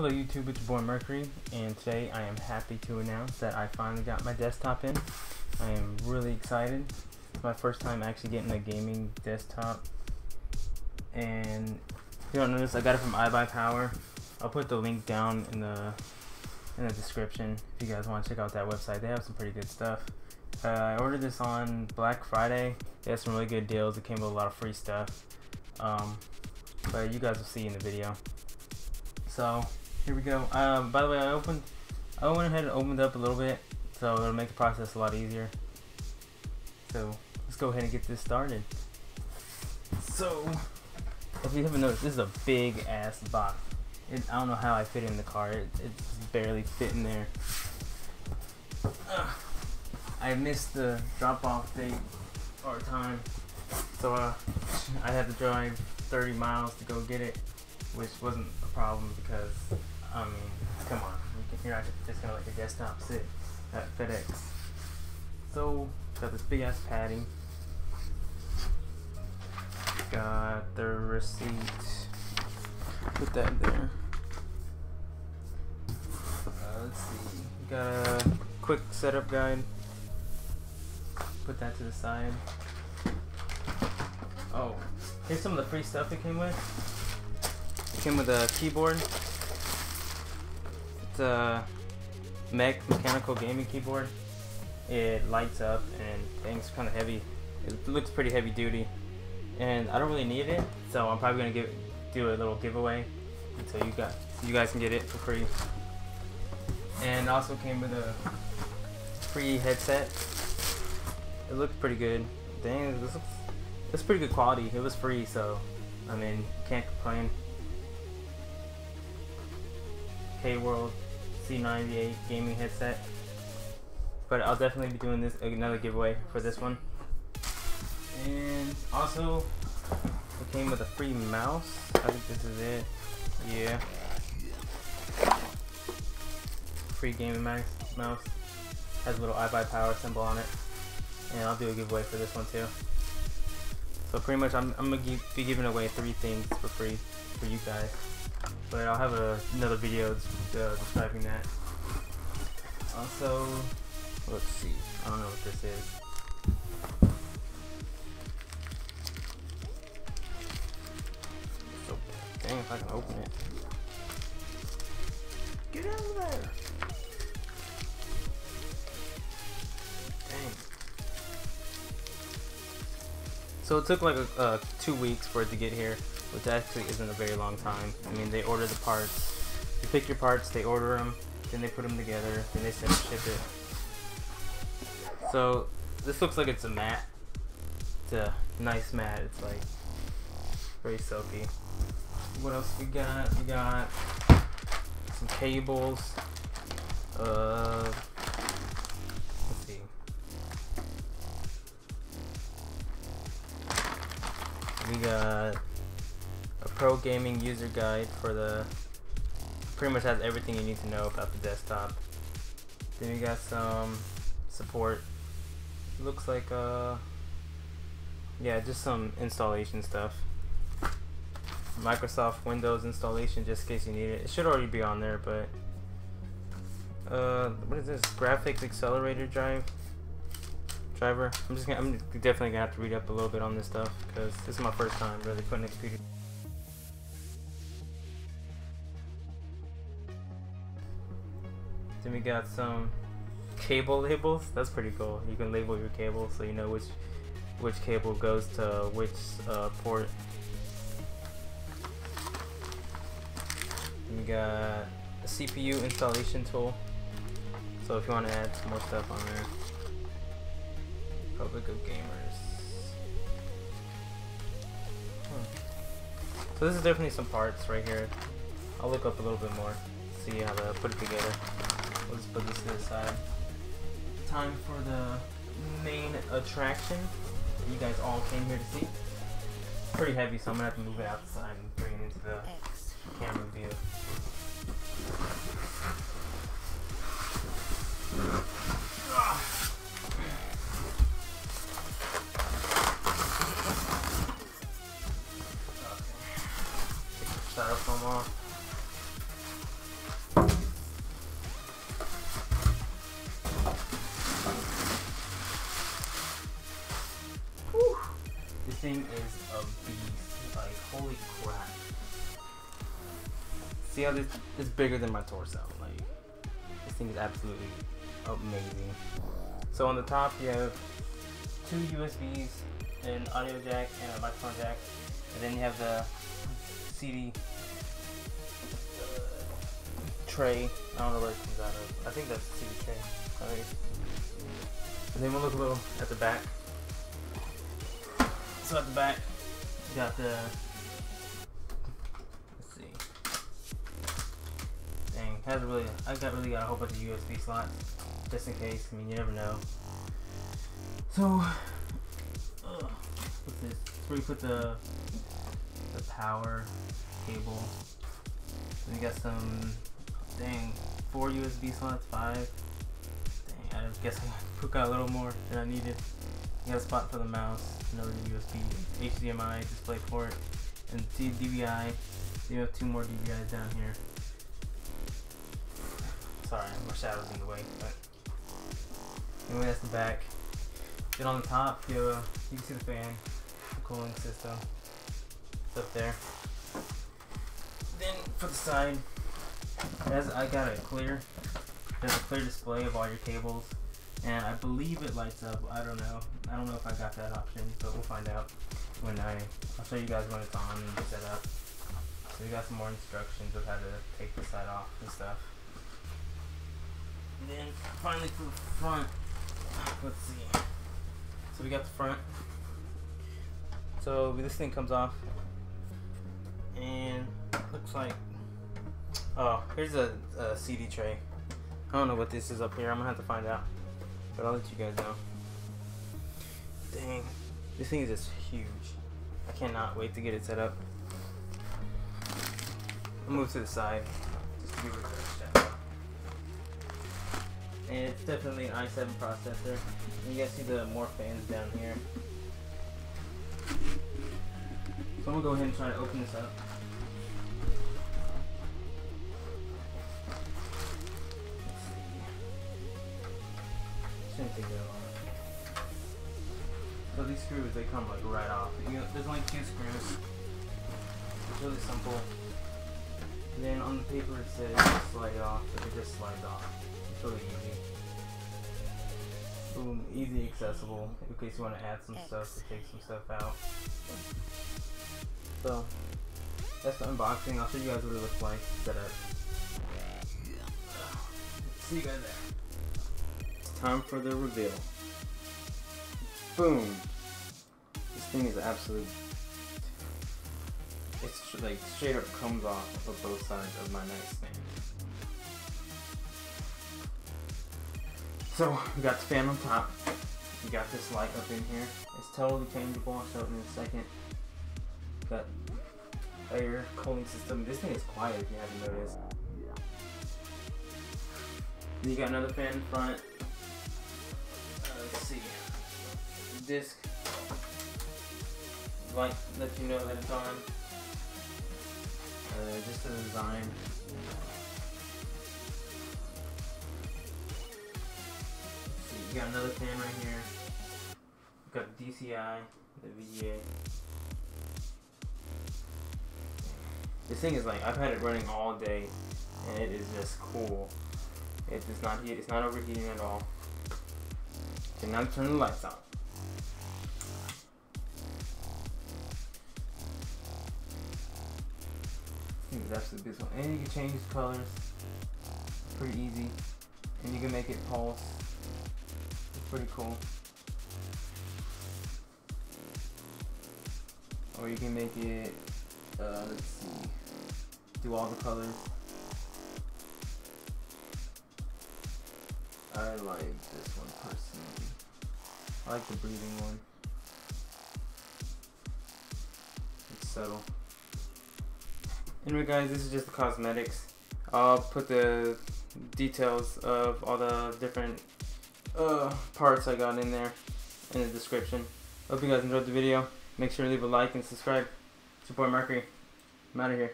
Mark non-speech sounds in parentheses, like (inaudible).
Hello YouTube, it's your boy Mercurrie, and today I am happy to announce that I finally got my desktop in. I am really excited. It's my first time actually getting a gaming desktop. And if you don't notice, I got it from iBuyPower. I'll put the link down in the in the description if you guys want to check out that website. They have some pretty good stuff. Uh, I ordered this on Black Friday. They had some really good deals. It came with a lot of free stuff. Um, but you guys will see in the video. So here we go. Um, by the way, I opened, I went ahead and opened up a little bit, so it'll make the process a lot easier. So let's go ahead and get this started. So if you haven't noticed, this is a big ass box. It, I don't know how I fit in the car. It, barely fit in there. Ugh. I missed the drop off date or time, so uh, (laughs) I had to drive 30 miles to go get it, which wasn't a problem because I mean, come on, you're not just gonna let your desktop sit at FedEx. So got this ass padding. Got the receipt. Put that there. Uh, let's see. Got a quick setup guide. Put that to the side. Oh, here's some of the free stuff it came with. Came with a keyboard. It's a mech mechanical gaming keyboard. It lights up and things kind of heavy. It looks pretty heavy duty, and I don't really need it, so I'm probably gonna give do a little giveaway so you guys you guys can get it for free. And also came with a free headset it looks pretty good. Dang, this looks it's pretty good quality. It was free, so I mean, can't complain. K World C98 gaming headset. But I'll definitely be doing this another giveaway for this one. And also, it came with a free mouse. I think this is it. Yeah. Free gaming mouse. Has a little iBuyPower symbol on it and I'll do a giveaway for this one too. So pretty much I'm, I'm gonna be giving away three things for free for you guys. But I'll have a, another video uh, describing that. Also, let's see. I don't know what this is. So dang if I can open it. Get out of there! Dang. So it took like a, uh, two weeks for it to get here, which actually isn't a very long time. I mean, they order the parts. You pick your parts, they order them, then they put them together, then they send ship it. So this looks like it's a mat. It's a nice mat. It's like very silky. What else we got? We got some cables. Uh, we got pro gaming user guide for the pretty much has everything you need to know about the desktop. Then we got some support. Looks like uh yeah just some installation stuff. Microsoft Windows installation just in case you need it. It should already be on there but uh what is this? Graphics accelerator drive driver. I'm just gonna, I'm definitely gonna have to read up a little bit on this stuff because this is my first time really putting a computer. Then we got some cable labels. That's pretty cool. You can label your cable so you know which which cable goes to which uh, port. we got a CPU installation tool. So if you want to add some more stuff on there. Republic of Gamers. Hmm. So this is definitely some parts right here. I'll look up a little bit more, see how to put it together. Just put this to the side. Time for the main attraction that you guys all came here to see. Pretty heavy, so I'm gonna have to move it outside and bring it into the camera view. Ah. styrofoam off. Holy crap. See how this is bigger than my torso. Like, this thing is absolutely amazing. So on the top you have two USBs, an audio jack, and a microphone jack. And then you have the CD uh, tray. I don't know where it comes out of. I think that's the CD tray. Right. And then we'll look a little at the back. So at the back, you got the has really I got really got a whole bunch of USB slots just in case. I mean, you never know. So, uh, what's this? Where you put the the power cable. Then you got some dang four USB slots, five. Dang, I guess I (laughs) got a little more than I needed. You got a spot for the mouse, another USB, HDMI display port, and DVI. You have two more DVIs down here. Sorry, my shadow's in the way, but anyway, that's the back. Then on the top, you, you can see the fan, the cooling system. It's up there. Then for the side, as I got it clear. There's a clear display of all your cables and I believe it lights up. I don't know. I don't know if I got that option, but we'll find out when I. I'll show you guys when it's on and set up. So we got some more instructions of how to take the side off and stuff. And then finally for the front, ah, let's see. So we got the front. So this thing comes off, and looks like. Oh, here's a, a CD tray. I don't know what this is up here. I'm gonna have to find out. But I'll let you guys know. Dang. This thing is just huge. I cannot wait to get it set up. I'll move to the side. Just to step. And it's definitely an i7 processor. And you guys see the more fans down here. So I'm gonna go ahead and try to open this up. So these screws, they come like right off. You know, there's only two screws. It's really simple. And then on the paper it says slide off, but it just slides off. Easy. Boom, easy accessible in case you want to add some X. stuff or take some stuff out. So, that's the unboxing. I'll show you guys what it looks like set up. See you guys there time for the reveal. Boom! This thing is absolute. It's like straight up comes off of both sides of my nightstand. So, we got the fan on top. We got this light up in here. It's totally changeable. I'll show it in a second. Got air cooling system. This thing is quiet if you haven't noticed. Then you got another fan in front Uh, let's see. Disc light let you know that it's on. Uh, just the design. Another fan right here. You got the DCI, the VGA. This thing is like I've had it running all day, and it is just cool. It does not heat. It's not overheating at all. Okay, now turn the lights on. Hmm, the best one. And you can change colors. Pretty easy. And you can make it pulse. Pretty cool. Or you can make it, uh, let's see, do all the colors. I like this one personally. I like the breathing one. It's subtle. Anyway guys, this is just the cosmetics. I'll put the details of all the different uh, parts I got in there in the description. Hope you guys enjoyed the video. Make sure to leave a like and subscribe. Support Mercurrie. I'm out of here.